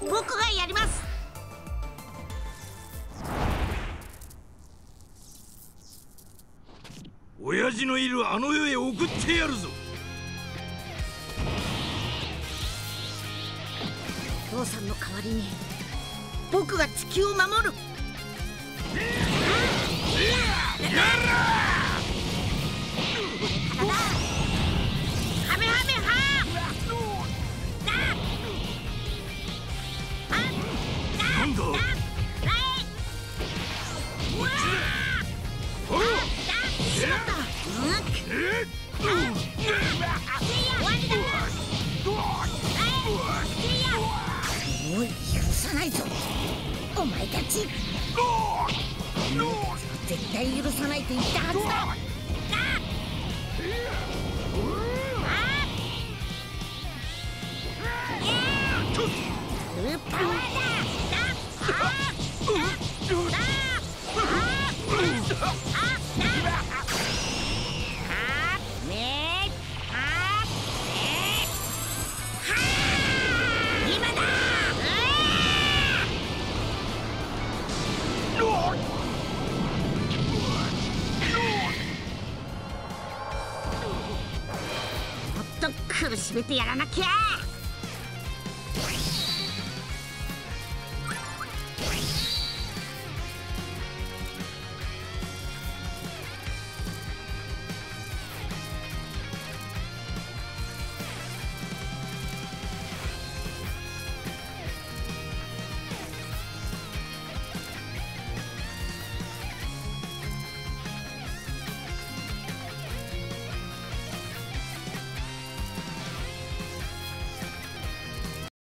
僕がやります。親父のいるあの世へ送ってやるぞ。父さんの代わりに僕が地球を守る。ハお前たち絶対許さないと言ったはずだ。スーパー今だ苦しめてやらなきゃ。